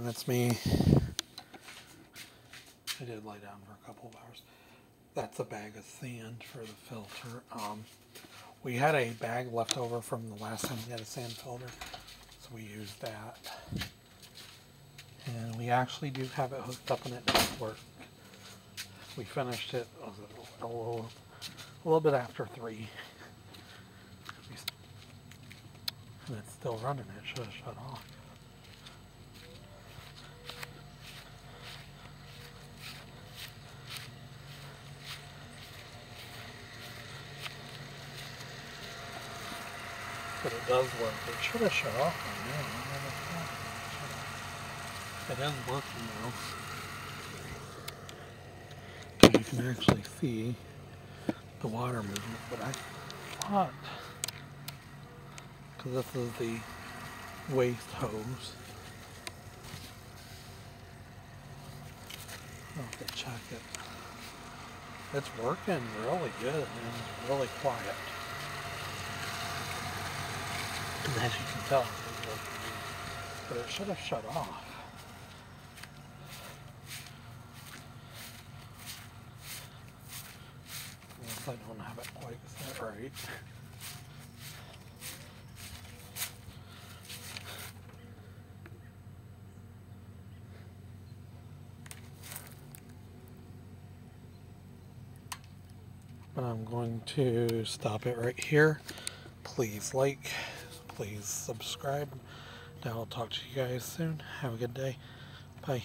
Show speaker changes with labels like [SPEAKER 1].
[SPEAKER 1] everyone, it's me. I did lie down for a couple of hours. That's a bag of sand for the filter. Um, we had a bag left over from the last time we had a sand filter, so we used that. And we actually do have it hooked up and it does work. We finished it a little, a little bit after three. And it's still running. It should have shut off. But it does work. It should have shut off by now. It is working now. So you can actually see the water movement. But I thought, because this is the waste hose. I'll have to check it. It's working really good and really quiet. As you can tell. But it should have shut off. Unless I don't have it quite set right. But I'm going to stop it right here. Please like, please subscribe. And I'll talk to you guys soon. Have a good day. Bye.